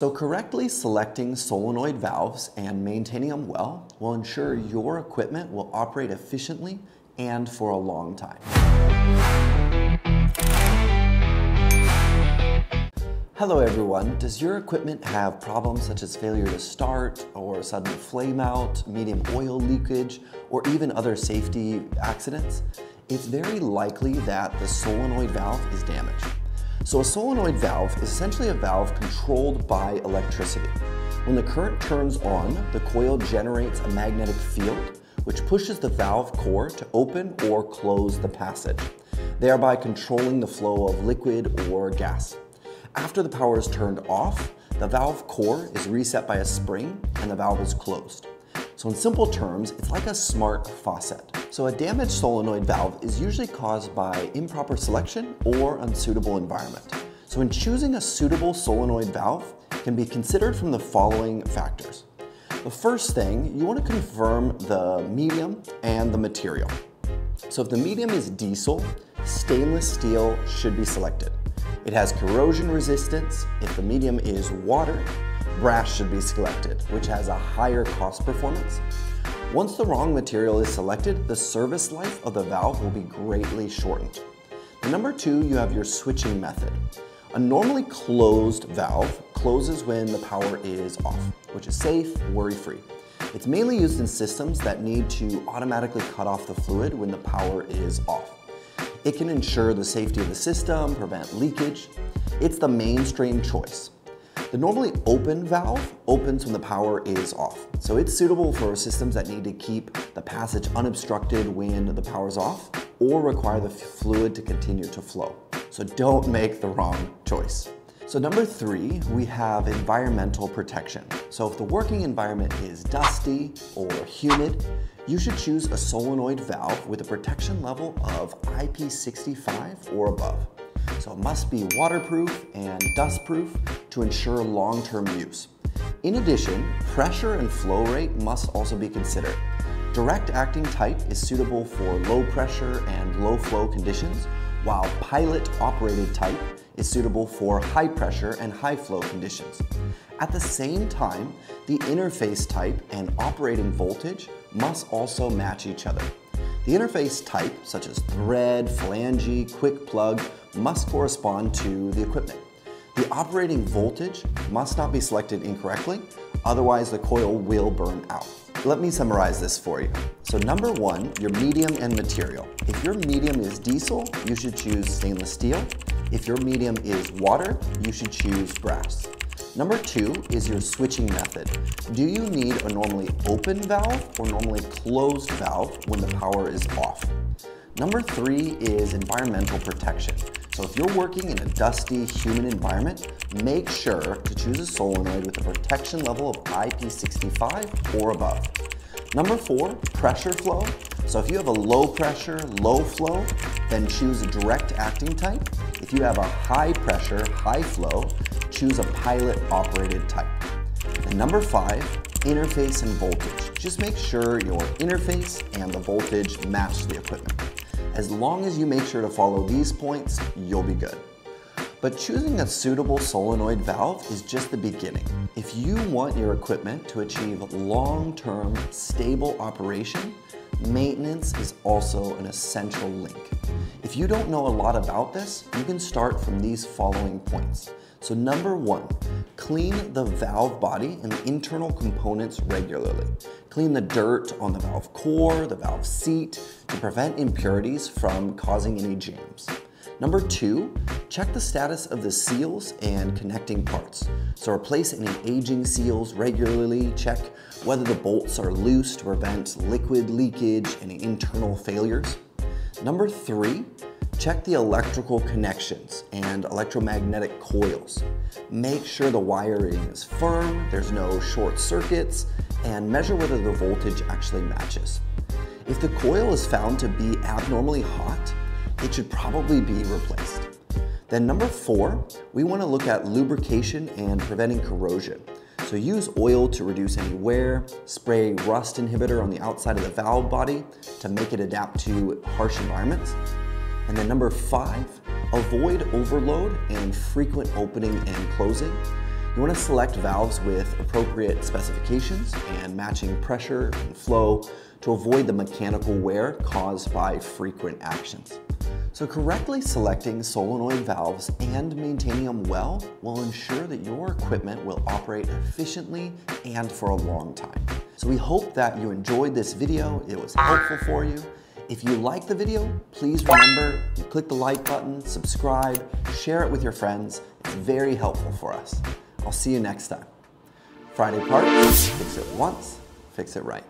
So correctly selecting solenoid valves and maintaining them well will ensure your equipment will operate efficiently and for a long time. Hello everyone, does your equipment have problems such as failure to start or sudden flame out, medium oil leakage, or even other safety accidents? It's very likely that the solenoid valve is damaged. So a solenoid valve is essentially a valve controlled by electricity. When the current turns on, the coil generates a magnetic field which pushes the valve core to open or close the passage, thereby controlling the flow of liquid or gas. After the power is turned off, the valve core is reset by a spring and the valve is closed. So in simple terms, it's like a smart faucet. So a damaged solenoid valve is usually caused by improper selection or unsuitable environment. So in choosing a suitable solenoid valve can be considered from the following factors. The first thing, you want to confirm the medium and the material. So if the medium is diesel, stainless steel should be selected. It has corrosion resistance. If the medium is water, brass should be selected, which has a higher cost performance. Once the wrong material is selected, the service life of the valve will be greatly shortened. Number two, you have your switching method. A normally closed valve closes when the power is off, which is safe, worry-free. It's mainly used in systems that need to automatically cut off the fluid when the power is off. It can ensure the safety of the system, prevent leakage. It's the mainstream choice. The normally open valve opens when the power is off. So it's suitable for systems that need to keep the passage unobstructed when the power is off or require the fluid to continue to flow. So don't make the wrong choice. So number three, we have environmental protection. So if the working environment is dusty or humid, you should choose a solenoid valve with a protection level of IP65 or above. So it must be waterproof and dustproof to ensure long-term use. In addition, pressure and flow rate must also be considered. Direct acting type is suitable for low pressure and low flow conditions, while pilot operated type is suitable for high pressure and high flow conditions. At the same time, the interface type and operating voltage must also match each other. The interface type, such as thread, flange, quick plug, must correspond to the equipment. The operating voltage must not be selected incorrectly, otherwise the coil will burn out. Let me summarize this for you. So number one, your medium and material. If your medium is diesel, you should choose stainless steel. If your medium is water, you should choose brass. Number two is your switching method. Do you need a normally open valve or normally closed valve when the power is off? Number three is environmental protection. So if you're working in a dusty, humid environment, make sure to choose a solenoid with a protection level of IP65 or above. Number four, pressure flow. So if you have a low pressure, low flow, then choose a direct acting type. If you have a high pressure, high flow, choose a pilot operated type. And number five, interface and voltage. Just make sure your interface and the voltage match the equipment. As long as you make sure to follow these points, you'll be good. But choosing a suitable solenoid valve is just the beginning. If you want your equipment to achieve long-term, stable operation, maintenance is also an essential link. If you don't know a lot about this, you can start from these following points. So number one, clean the valve body and the internal components regularly. Clean the dirt on the valve core, the valve seat, to prevent impurities from causing any jams. Number two, check the status of the seals and connecting parts. So replace any aging seals regularly, check whether the bolts are loose to prevent liquid leakage, any internal failures. Number three, Check the electrical connections and electromagnetic coils. Make sure the wiring is firm, there's no short circuits, and measure whether the voltage actually matches. If the coil is found to be abnormally hot, it should probably be replaced. Then number four, we want to look at lubrication and preventing corrosion. So use oil to reduce any wear, spray rust inhibitor on the outside of the valve body to make it adapt to harsh environments, and then number five, avoid overload and frequent opening and closing. You want to select valves with appropriate specifications and matching pressure and flow to avoid the mechanical wear caused by frequent actions. So correctly selecting solenoid valves and maintaining them well will ensure that your equipment will operate efficiently and for a long time. So we hope that you enjoyed this video, it was helpful for you. If you like the video, please remember, you click the like button, subscribe, share it with your friends. It's very helpful for us. I'll see you next time. Friday Parts, fix it once, fix it right.